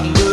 Nothing good